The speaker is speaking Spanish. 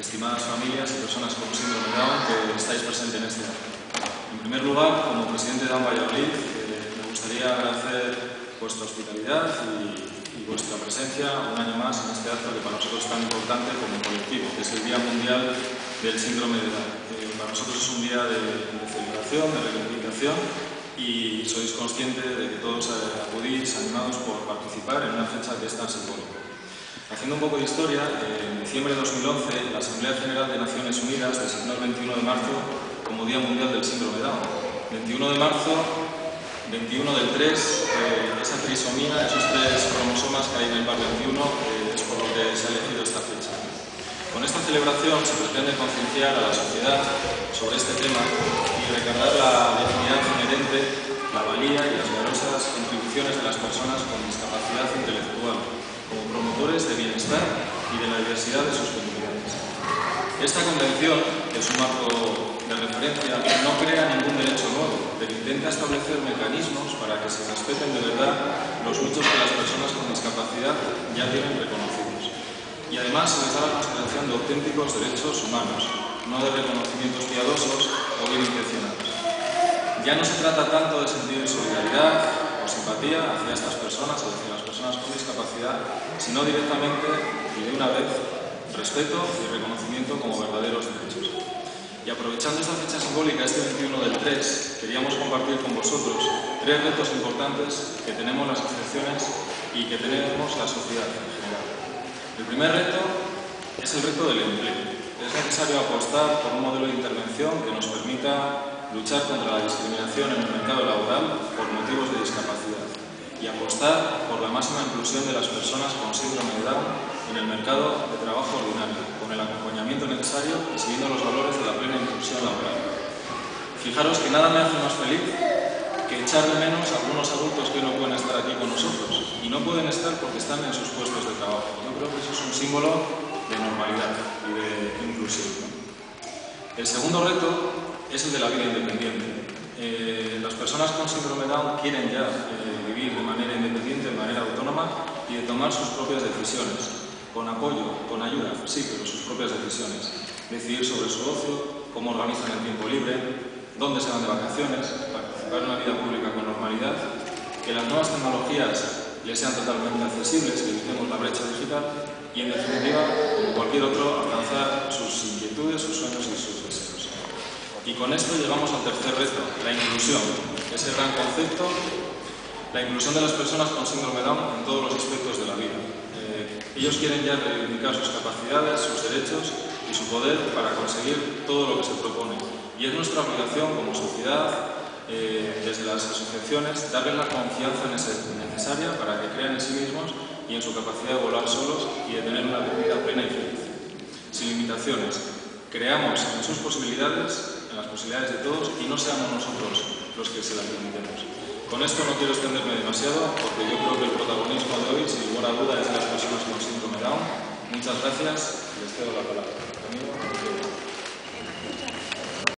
estimadas familias y personas con síndrome de Down que estáis presentes en este acto. En primer lugar, como presidente de Down Valladolid, eh, me gustaría agradecer vuestra hospitalidad y, vuestra presencia un año más en este acto que para nosotros es tan importante como colectivo, que es el Día Mundial del Síndrome de Down. Eh, para nosotros es un día de, de celebración, de reivindicación y sois conscientes de que todos eh, acudís animados por participar en una fecha que es tan simbólica. Haciendo un poco de historia, en diciembre de 2011 la Asamblea General de Naciones Unidas designó el 21 de marzo como Día Mundial del Síndrome de Down. 21 de marzo, 21 del 3, eh, esa trisomía, esos tres cromosomas que hay en el par 21, eh, es por lo que se ha elegido esta fecha. Con esta celebración se pretende concienciar a la sociedad sobre este tema y recargar la dignidad inherente, la valía y las valiosas contribuciones de las personas con discapacidad intelectual como promotores de y de la diversidad de sus comunidades. Esta convención, que es un marco de referencia, no crea ningún derecho nuevo, pero intenta establecer mecanismos para que se respeten de verdad los muchos que las personas con discapacidad ya tienen reconocidos. Y además se les da la consideración de auténticos derechos humanos, no de reconocimientos piadosos o bien intencionados. Ya no se trata tanto de sentir solidaridad o simpatía hacia estas personas o hacia las personas con discapacidad, sino directamente y de una vez respeto y reconocimiento como verdaderos derechos. Y aprovechando esta fecha simbólica, este 21 del 3, queríamos compartir con vosotros tres retos importantes que tenemos las asociaciones y que tenemos la sociedad en general. El primer reto es el reto del empleo. Es necesario apostar por un modelo de intervención que nos permita luchar contra la discriminación en el mercado laboral por motivos de discapacidad y apostar por la máxima inclusión de las personas con síndrome de Down en el mercado de trabajo ordinario, con el acompañamiento necesario y siguiendo los valores de la plena inclusión laboral. Fijaros que nada me hace más feliz que echar de menos a algunos adultos que no pueden estar aquí con nosotros y no pueden estar porque están en sus puestos de trabajo. Yo creo que eso es un símbolo de normalidad y de inclusión. El segundo reto es el de la vida independiente. Eh, las personas con síndrome Down quieren ya eh, vivir de manera independiente, de manera autónoma y de tomar sus propias decisiones, con apoyo, con ayuda, sí, pero sus propias decisiones. Decidir sobre su ocio, cómo organizan el tiempo libre, dónde se van de vacaciones, participar en una vida pública con normalidad, que las nuevas tecnologías les sean totalmente accesibles, que evitemos la brecha digital y, en definitiva, como cualquier otro, alcanzar sus inquietudes, sus sueños y con esto llegamos al tercer reto, la inclusión, ese gran concepto, la inclusión de las personas con síndrome Down en todos los aspectos de la vida. Eh, ellos quieren ya reivindicar sus capacidades, sus derechos y su poder para conseguir todo lo que se propone. Y es nuestra obligación como sociedad, eh, desde las asociaciones, darles la confianza necesaria para que crean en sí mismos y en su capacidad de volar solos y de tener una vida plena y feliz. Sin limitaciones. Creamos en sus posibilidades en las posibilidades de todos y no seamos nosotros los que se las limitemos. Con esto no quiero extenderme demasiado porque yo creo que el protagonismo de hoy, sin lugar a duda, es de las personas con síndrome Down. Muchas gracias. y Les cedo la palabra. Amigo,